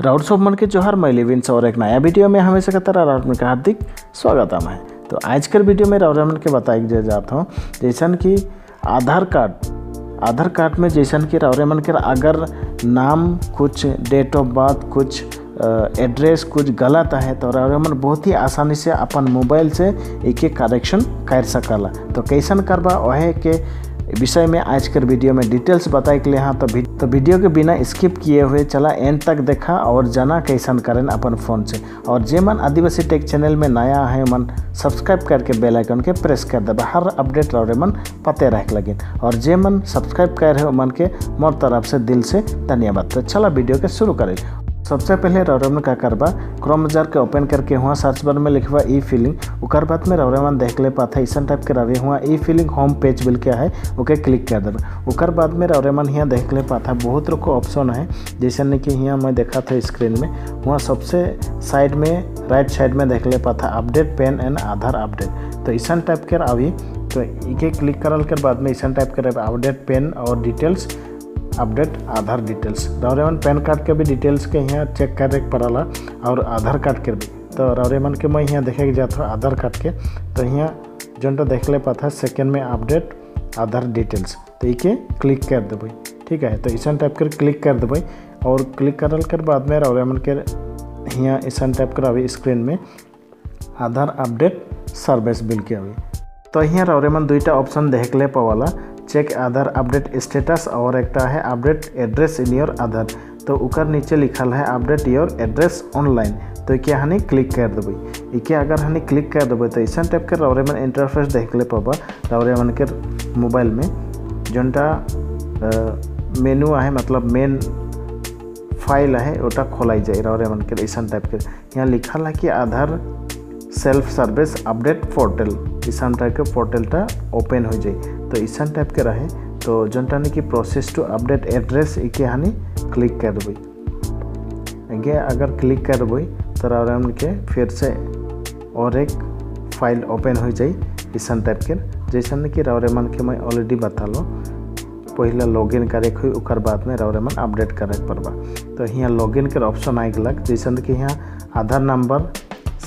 राउर सब मन के जोहार, मैं लिविन और एक नया वीडियो में हमेशा का तरह राउर मन का हार्दिक स्वागत है। तो आज के वीडियो में राउर मन के बताई जाता हूँ जैसा कि आधार कार्ड आधार कार्ड में जैसा कि राउर मन के अगर नाम, कुछ डेट ऑफ़ बर्थ, कुछ एड्रेस, कुछ गलत है तो राउर मन बहुत ही आसानी से अपन मोबाइल से एक एक करेक्शन कर सकला। तो कैसन करबा, वह के विषय में आज कर वीडियो में डिटेल्स बताए के लिए हाँ तो, तो वीडियो के बिना स्किप किए हुए चला एंड तक देखा और जाना कैसन करें अपन फ़ोन से। और जे मन आदिवासी टेक चैनल में नया है मन सब्सक्राइब करके बेल आइकन के प्रेस कर देबा। हर अपडेट और मन पते रख लगे और जे मन सब्सक्राइब कर रहे मन के मोर तरफ़ से दिल से धन्यवाद। तो चला वीडियो के शुरू करें। सबसे पहले रौरमन का करबा, क्रोम ब्राउज़र के ओपन करके हुआ सर्च बार में लिखवा ई फीलिंग उकर बाद में रौरमन देख ले पाता इस टाइप के रवे हुआ e filing home page bill क्या है ओके क्लिक कर देना उकर बाद में रौरमन यहाँ देख ले पाता, बहुत लोग को ऑप्शन है, जैसे नहीं कि यहाँ मैं देखा था स्क्रीन में। वहाँ सबसे साइड में राइट साइड में देख ले पाता update PAN and Aadhaar update तो इस टाइप के अभी तो इके क्लिक करल के बाद में इस टाइप के अपडेट पेन और डिटेल्स अपडेट, आधार डिटेल्स रौरेमन पैन कार्ड के भी डिटेल्स के यहाँ चेक करे पड़ला, और आधार कार्ड के भी। तो रौरेमन के मैं यहाँ देखे जाता आधार कार्ड के। तो यहाँ जो देख ले पाता सेकेंड में अपडेट आधार डिटेल्स तो ये क्लिक कर देवे ठीक है? तो ऐसा टाइप कर क्लिक कर देवे और क्लिक करल कर बाद में रौरेमन के यहाँ ऐसा टाइप कर अभी स्क्रीन में, आधार अपडेट सर्विस बिल के अभी तो यहाँ रौरेमन दुईटा ऑप्शन देख ले पावाला। चेक आधार अपडेट स्टेटस और एक है update address in your Aadhaar. तो उकर नीचे लिखल है अपडेट योर एड्रेस ऑनलाइन। तो क्या हनी क्लिक कर देवे इके अगर हनी क्लिक कर देवे तो ऐसा टाइप के रौरे मन इंटरफेस देख ले पाबा। रौरे मन के मोबाइल में जोटा मेनू है मतलब मेन फ़ाइल है वोटा खोलाई जाए रौरे मन के ऐसा टाइप के। यहाँ लिखल है कि Aadhaar self service update portal. इसान टाइप के पोर्टलटा ओपन हो जाए। तो इसान टाइप के रहे तो जोटा कि प्रोसेस टू अपडेट एड्रेस इके हानि क्लिक कर देवे आगे अगर क्लिक कर देवे तो के फिर से और एक फ़ाइल ओपन हो जाए इसान टाइप के। जैसा कि रावरेमन के मैं ऑलरेडी बता लो पहले लॉगिन करे हुई उकर बाद में रावरेमन अपडेट करे पड़वा तो यहाँ लॉगिन के ऑप्शन आए गलक जैसा कि यहाँ आधार नंबर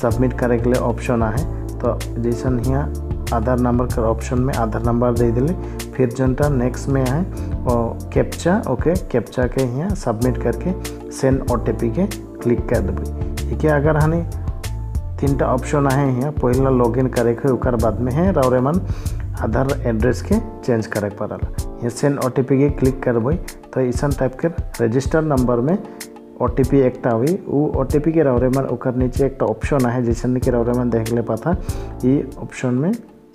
सबमिट करे के लिए ऑप्शन आहे तो जैसा यहाँ आधार नंबर के ऑप्शन में आधार नंबर दे दिले। फिर जनटा नेक्स्ट में है, और कैप्चा ओके कैप्चा के यहाँ सबमिट करके सेंड ओ के क्लिक कर देवे ठीक है अगर हनी तीन टा ऑप्शन है यहाँ, पहला लॉगिन करे के उकर बाद में है रौरे मन आधार एड्रेस के चेंज करे पड़ल। यहाँ सेंड ओ के क्लिक करबे तो ऐसा टाइप के रजिस्टर नंबर में ओ टी पी एक हुई वो ओ टी पी के रौरे मन नीचे एक ऑप्शन है जैसे कि रौरे मन देख ले पाता ये ऑप्शन में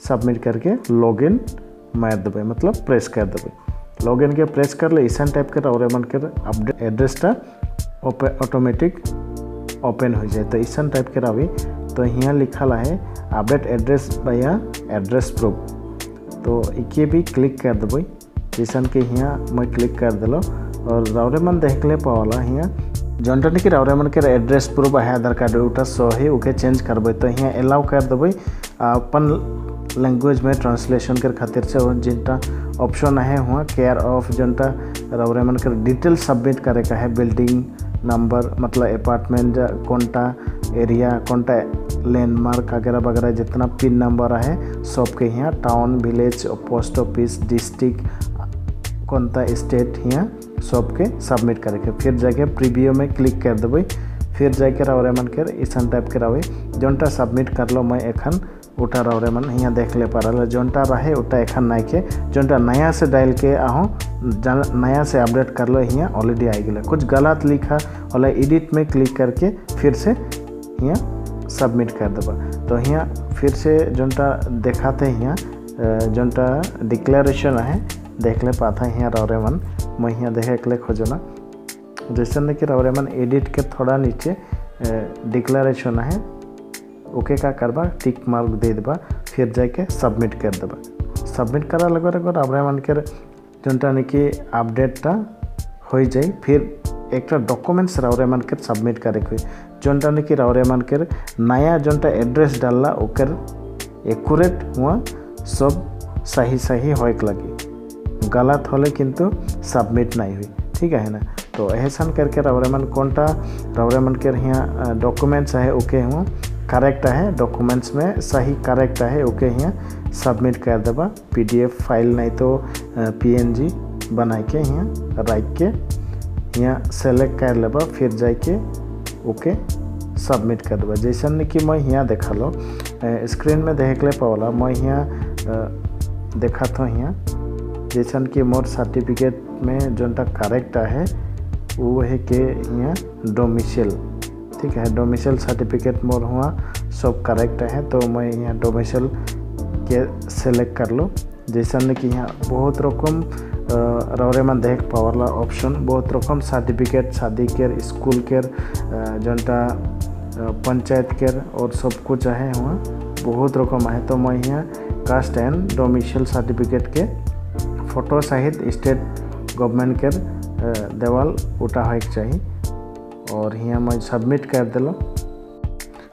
सबमिट करके लॉगिन मार देवे मतलब प्रेस कर देवे लॉगिन के प्रेस कर ले ईसान टाइप कर, और मन कर अपडेट एड्रेसटा ऑटोमेटिक ओपन हो जाए। तो ईसान टाइप कर अभी तो यहाँ लिखा है अपडेट एड्रेस या एड्रेस प्रूफ तो इके भी क्लिक कर देवे जैसन कि यहाँ मैं क्लिक कर दिलो, और रावरे मन देख ले पाला यहाँ। जोनटा कि रावरे मन के एड्रेस प्रूफ है, आधार कार्ड उटा सही ओके चेंज करबे तो यहाँ अलाउ कर देवे अपन लैंग्वेज में ट्रांसलेशन कर खातिर से जिनटा ऑप्शन है हुआ केयर ऑफ़ जनटा रौरे मन कर डिटेल सबमिट करे का है बिल्डिंग नंबर मतलब अपार्टमेंट कौनटा एरिया कौनटा लैंडमार्क वगैरह वगैरह जितना पिन नंबर है सबके यहाँ town village post office district कौनता state यहाँ सबके सबमिट करे के। फिर जाके प्रीव्यू में क्लिक कर देवे फिर जाके रौरे मन कर इस टाइप के रहे जोनटा सबमिट कर लो, मैं एखन उठा रहे मन यहाँ देख ले पारा जोनटा रहे उटा एखन नाई के। जोनटा नया से डायल के आहूँ नया से अपडेट कर लो यहाँ ऑलरेडी आई गया कुछ गलत लिखा वाला एडिट में क्लिक करके फिर से यहाँ सबमिट कर देबा। तो यहाँ फिर से जोनटा देखाते यहाँ जोनटा डिक्लेरेशन है देख ले पाता यहाँ रौरे मन मैं यहाँ देखे लिए खोजना जैसे कि रौरे मन एडिट के थोड़ा नीचे डिक्लेरेशन है ओके का करबा टिक मार्क दे देबा फिर जाके सबमिट कर देबा सबमिट करा लगे अगर আমরা মানকের जोनटा नाकि अपडेटटा हो जाए फिर एक डॉक्यूमेंट्स रावरे मानकर सबमिट करे हुए जोनटा नाकि रावरे मानकर नया जोनटा एड्रेस डालला ओकर एक्यूरेट हुआ सब सही सही होए लगे गलत होले किंतु सबमिट नहीं हुई ठीक है ना तो एहसान करके रवरे मन कोनटा रवरे मन के यहाँ डॉक्यूमेंट्स है ओके हूँ करेक्ट है डॉक्यूमेंट्स में सही करेक्ट है ओके यहाँ सबमिट कर देबा पीडीएफ फ़ाइल नहीं तो पीएनजी बना के यहाँ रख के। यहाँ सेलेक्ट कर लेबा, फिर जाके ओके सबमिट कर देबा। जैसन कि मैं यहाँ देखा लो स्क्रीन में देख ले पावला मैं यहाँ देखा था यहाँ। जैसन कि मोर सर्टिफिकेट में जोनटा करेक्ट है, वो है कि यहाँ डोमिसल ठीक है डोमिसल सर्टिफिकेट मोर हुआ, सब करेक्ट है तो मैं यहाँ डोमिसल के सेलेक्ट कर लो। जैसन कि यहाँ बहुत रकम रौरे मन देख पावरला ऑप्शन बहुत रकम सर्टिफिकेट शादी केर स्कूल केर जनता पंचायत केर और सब कुछ है वहाँ बहुत रकम है। तो मैं यहाँ कास्ट एंड डोमिसल सर्टिफिकेट के फ़ोटो सहित स्टेट गवर्नमेंट के देवाल उठा हो चाहिए और यहाँ मैं सबमिट कर दिल।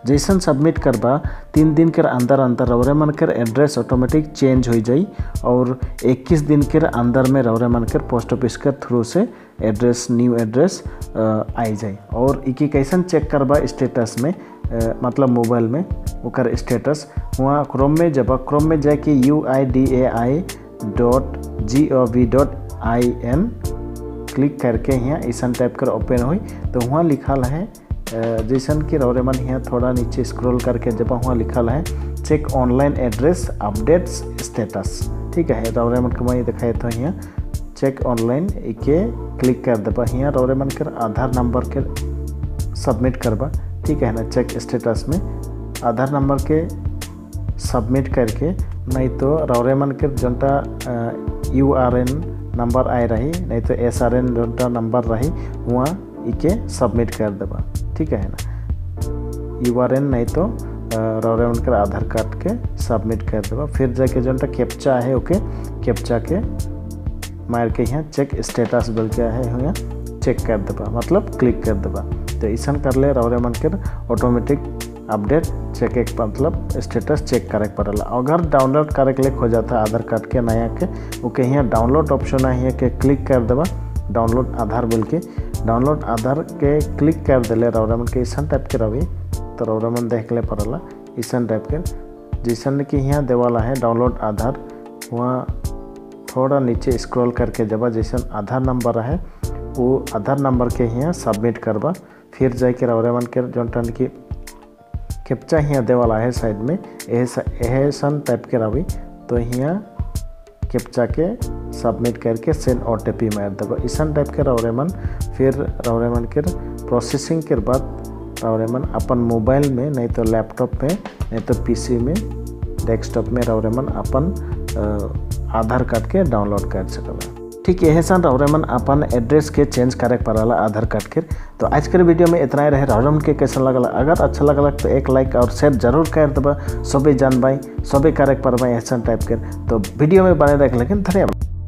जैसन सबमिट करबा तीन दिन के अंदर अंदर रौरे मन के एड्रेस ऑटोमेटिक चेंज हो जाई और 21 दिन के अंदर में रौरे मन के पोस्ट ऑफ़िस के थ्रू से एड्रेस न्यू एड्रेस आई जाए और इकी कैसन चेक करबा स्टेटस में आ, मतलब मोबाइल में ओकर स्टेटस वहाँ क्रोम में जब क्रोम में जाके U I D A I dot G O V dot I N click करके यहाँ ऐसा टाइप कर ओपन हुई। तो वहाँ लिखल है जैसन कि रौरे मन यहाँ थोड़ा नीचे स्क्रॉल करके जब वहाँ लिखल है check online address updates status ठीक है रौरे मन के मैं दिखाए तो यहाँ चेक ऑनलाइन के क्लिक कर देबा। यहाँ रौरे मन के आधार नंबर के सबमिट करबा। ठीक है ना चेक स्टेटस में। आधार नंबर के सबमिट करके, नहीं तो रौरे मन के जनता यू आर एन नंबर आए रही, नहीं तो एस आर एन नंबर रही, वहाँ इके सबमिट कर देबा। ठीक है ना? यू आर एन नहीं तो रौरे उनकर आधार कार्ड के सबमिट कर देबा। फिर जाके जनता कैप्चा है, ओके कैप्चा के, मार के यहाँ चेक स्टेटस बोल के है, यहाँ चेक कर देबा। मतलब क्लिक कर देबा। तो ऐसा कर ले रौरे मन के ऑटोमेटिक अपडेट चेक एक मतलब स्टेटस चेक करे पड़ेला। अगर डाउनलोड करे के लिए हो जाता आधार कार्ड के नया के ओके यहाँ डाउनलोड ऑप्शन है, यहाँ के क्लिक कर देबा डाउनलोड आधार बोल के। डाउनलोड आधार के क्लिक कर दिले रौरामन के ऐसा टाइप के रही तो रौरामन देख ले पड़ेला ऐसा टाइप के। जैसन कि यहाँ देवाला है डाउनलोड आधार, वहाँ थोड़ा नीचे स्क्रॉल करके जब जैसा आधार नंबर है, वो आधार नंबर के यहाँ सबमिट करबा। फिर जाके रौरामन के, जोन की कैप्चा यहाँ देवाला है साइड में एहसन टाइप के रही तो यहाँ कैप्चा के सबमिट करके सेंड ओ टी पी मार देबो इसन टाइप के रौरेमन फिर रौरेमन के प्रोसेसिंग के बाद रौरेमन अपन मोबाइल में, नहीं तो लैपटॉप में, नहीं तो पीसी में डेस्कटॉप में रौरेमन अपन आधार कार्ड के डाउनलोड कर सकला ठीक यही सन रौरेमन अपन एड्रेस के चेंज करे पड़ाला आधार कार्ड के। तो आज के वीडियो में इतना ही रहे। रमन के कैसा लगल? अगर अच्छा लगल तो एक लाइक और शेयर ज़रूर कर देबा। सभी जानबाई सभी करे पड़बा ऐसा टाइप के। तो वीडियो में बने रख लेकिन धन्यवाद।